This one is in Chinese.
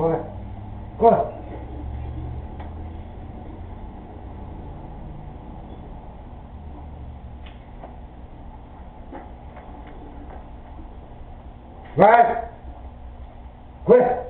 过来，过来。来，滚！